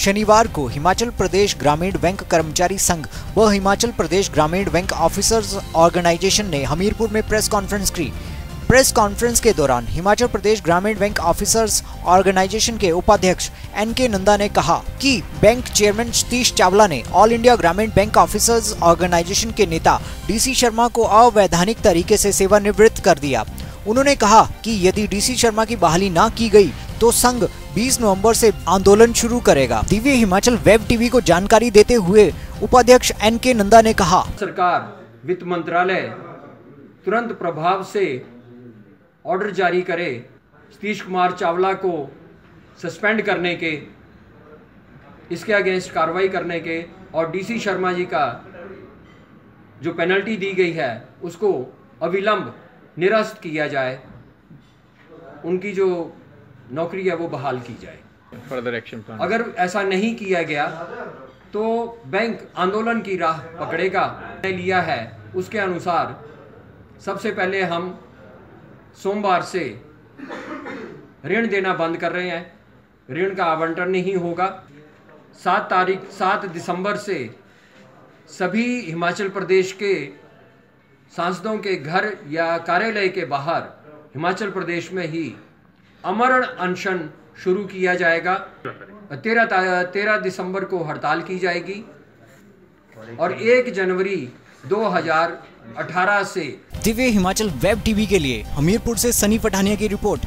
शनिवार को हिमाचल प्रदेश ग्रामीण बैंक कर्मचारी संघ व हिमाचल प्रदेश ग्रामीण बैंक ऑफिसर्स ऑर्गेनाइजेशन ने हमीरपुर में प्रेस कॉन्फ्रेंस की। प्रेस कॉन्फ्रेंस के दौरान हिमाचल प्रदेश ग्रामीण बैंक ऑफिसर्स ऑर्गेनाइजेशन के उपाध्यक्ष एन के नंदा ने कहा कि बैंक चेयरमैन सतीश चावला ने all India Gramin bank officers organization के नेता डीसी शर्मा को अवैधानिक तरीके से सेवानिवृत्त कर दिया। उन्होंने कहा कि यदि डीसी शर्मा की बहाली न की गई तो संघ 20 नवंबर से आंदोलन शुरू करेगा। दिव्य हिमाचल वेब टीवी को जानकारी देते हुए उपाध्यक्ष एन के नंदा ने कहा। सरकार, वित्त मंत्रालय तुरंत प्रभाव से ऑर्डर जारी करे। सतीश कुमार चावला को सस्पेंड करने के, इसके अगेंस्ट कार्रवाई करने के और डीसी शर्मा जी का जो पेनल्टी दी गई है, उसको अविलंब निरस्त किया जाए। उनकी जो नौकरी है वो बहाल की जाए। फर्दर एक्शन प्लान अगर ऐसा नहीं किया गया तो बैंक आंदोलन की राह पकड़ेगा लिया है। उसके अनुसार सबसे पहले हम सोमवार से ऋण देना बंद कर रहे हैं। ऋण का आवंटन नहीं होगा। सात तारीख सात दिसंबर से सभी हिमाचल प्रदेश के सांसदों के घर या कार्यालय के बाहर हिमाचल प्रदेश में ही अमरण अनशन शुरू किया जाएगा। तेरह तेरह दिसंबर को हड़ताल की जाएगी और एक जनवरी 2018 से दिव्य हिमाचल वेब टीवी के लिए हमीरपुर से सनी पठानिया की रिपोर्ट।